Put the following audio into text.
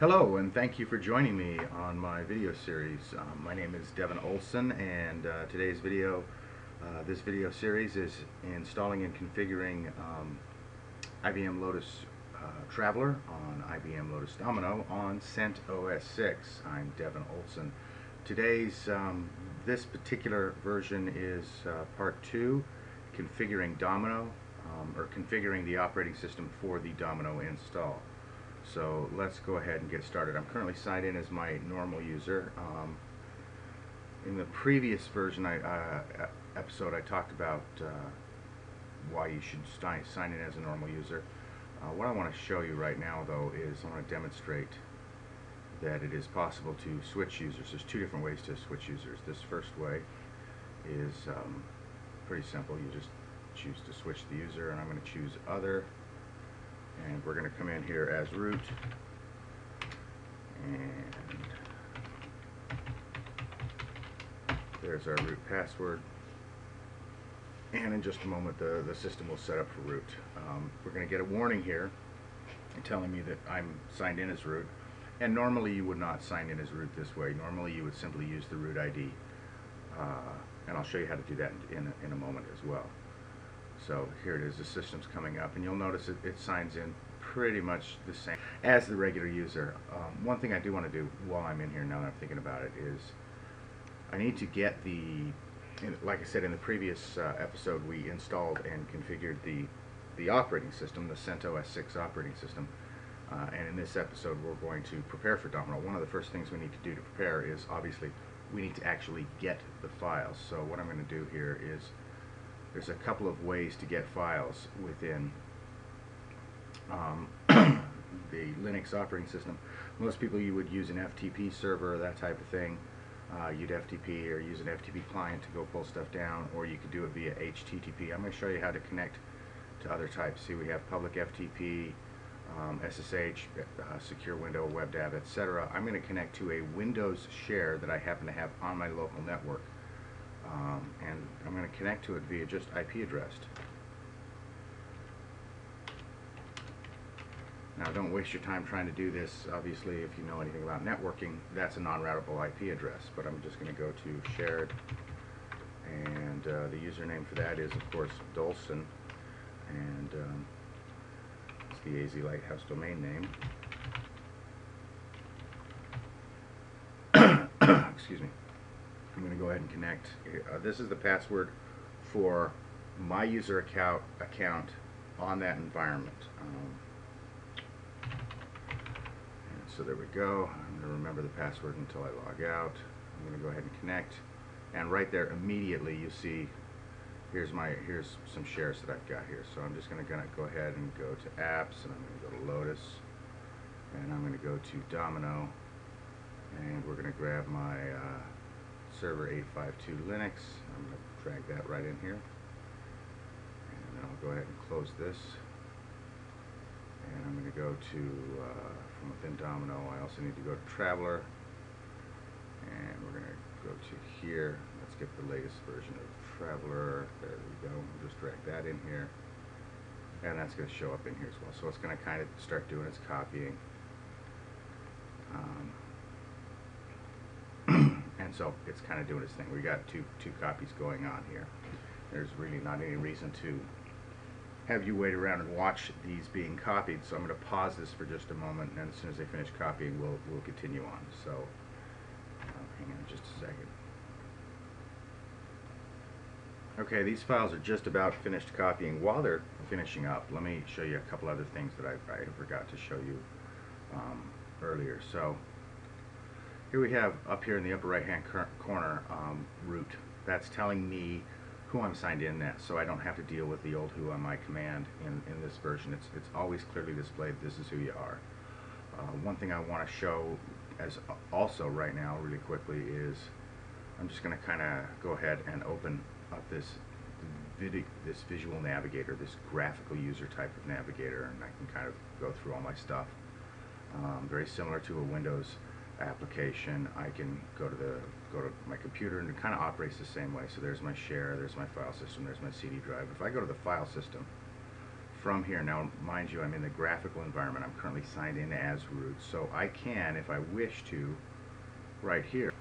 Hello, and thank you for joining me on my video series. Um, my name is Devin Olson, and uh, today's video, uh, this video series is installing and configuring um, IBM Lotus uh, Traveler on IBM Lotus Domino on CentOS 6. I'm Devin Olson. Today's, um, this particular version is uh, part two, configuring Domino, um, or configuring the operating system for the Domino install. So let's go ahead and get started. I'm currently signed in as my normal user. Um, in the previous version, I, uh, episode, I talked about uh, why you should sign in as a normal user. Uh, what I want to show you right now, though, is I want to demonstrate that it is possible to switch users. There's two different ways to switch users. This first way is um, pretty simple. You just choose to switch the user, and I'm going to choose Other and we're going to come in here as root and there's our root password and in just a moment the, the system will set up for root. Um, we're going to get a warning here telling me that I'm signed in as root and normally you would not sign in as root this way. Normally you would simply use the root ID uh, and I'll show you how to do that in, in, a, in a moment as well. So here it is, the system's coming up, and you'll notice it, it signs in pretty much the same as the regular user. Um, one thing I do want to do while I'm in here, now that I'm thinking about it, is I need to get the, like I said in the previous uh, episode, we installed and configured the, the operating system, the CentOS 6 operating system. Uh, and in this episode, we're going to prepare for Domino. One of the first things we need to do to prepare is obviously we need to actually get the files. So what I'm going to do here is there's a couple of ways to get files within um, the Linux operating system. Most people you would use an FTP server, that type of thing. Uh, you'd FTP or use an FTP client to go pull stuff down, or you could do it via HTTP. I'm going to show you how to connect to other types. See, we have public FTP, um, SSH, uh, secure window, WebDAV, etc. I'm going to connect to a Windows share that I happen to have on my local network um, and I'm going to connect to it via just IP addressed. Now don't waste your time trying to do this. Obviously if you know anything about networking that's a non-routable IP address but I'm just going to go to shared and uh, the username for that is of course Dolson and um, it's the AZ Lighthouse domain name. Excuse me. I'm going to go ahead and connect. Uh, this is the password for my user account account on that environment. Um, so there we go. I'm going to remember the password until I log out. I'm going to go ahead and connect. And right there, immediately, you see here's my here's some shares that I've got here. So I'm just going to go ahead and go to apps, and I'm going to go to Lotus, and I'm going to go to Domino, and we're going to grab my uh, server 852 Linux. I'm going to drag that right in here. And then I'll go ahead and close this. And I'm going to go to, uh, from within Domino, I also need to go to Traveler. And we're going to go to here. Let's get the latest version of Traveler. There we go. We'll just drag that in here. And that's going to show up in here as well. So it's going to kind of start doing its copying. Um, and so it's kind of doing its thing. We got two two copies going on here. There's really not any reason to have you wait around and watch these being copied. So I'm going to pause this for just a moment, and as soon as they finish copying, we'll we'll continue on. So uh, hang on just a second. Okay, these files are just about finished copying. While they're finishing up, let me show you a couple other things that I, I forgot to show you um, earlier. So here we have up here in the upper right hand corner um, root. That's telling me who I'm signed in as, so I don't have to deal with the old whoami command in, in this version. It's, it's always clearly displayed this is who you are. Uh, one thing I want to show as also right now really quickly is I'm just going to kind of go ahead and open up this this visual navigator, this graphical user type of navigator, and I can kind of go through all my stuff. Um, very similar to a Windows application, I can go to the go to my computer and it kind of operates the same way. So there's my share, there's my file system, there's my CD drive. If I go to the file system from here. Now, mind you, I'm in the graphical environment. I'm currently signed in as root, so I can, if I wish to, right here,